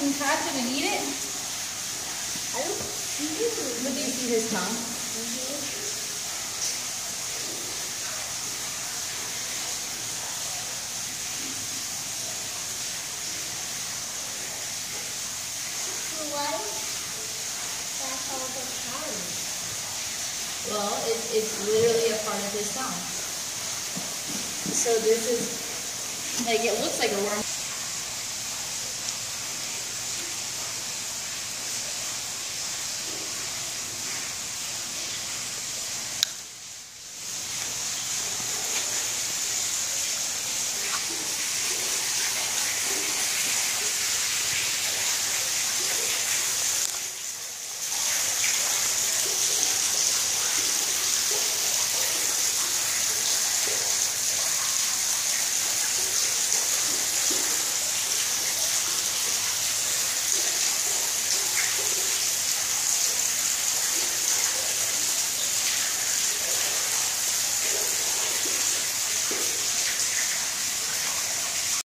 can catch it and eat it? I don't see it. But do you see his tongue? Well, it, it's literally a part of his tongue. So this is, like, it looks like a worm.